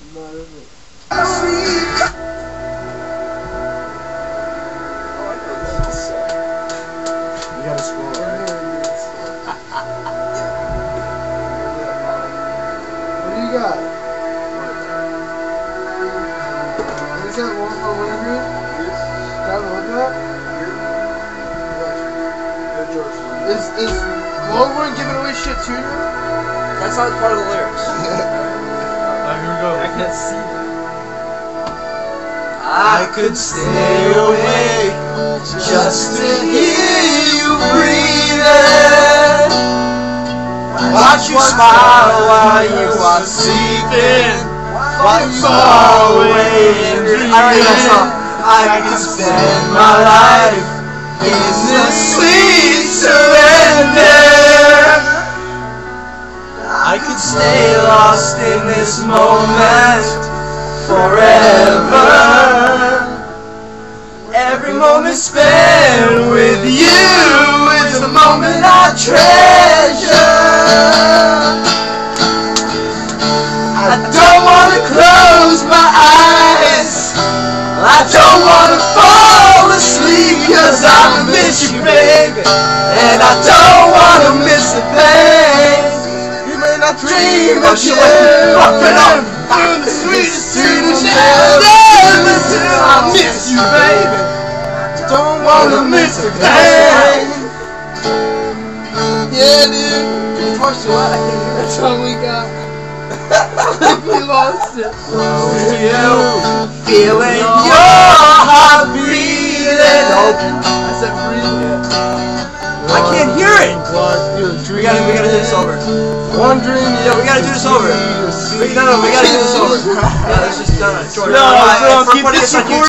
Not in it. You gotta scroll? What do you got? What is that one for Winter? That one that? Is is Wolverine giving away shit too? That's not part of the lyrics. Alright, here we go. I can't see. I could stay awake just to hear you breathing. Watch you smile while you are sleeping. Watch you are away and dreaming. I already know that song. I could spend my life in the sweet surrender. Stay lost in this moment forever. Every moment spent with you is a moment I treasure. I don't wanna close my eyes. I don't wanna fall asleep cause I miss you, baby. And I don't wanna miss dream of you. Up and up. Doing the sweetest thing I miss you, baby. Don't wanna miss a thing. Yeah, dude. That's all we got. we lost it. You feeling your heart beating. I said breathe. I can't hear it. We gotta, we gotta do this over. One dream. Yeah, we gotta do this over. No, no, we gotta do this over. Yeah, let's just, no, no, Jordan. No, I- I- bro, for keep this YouTube.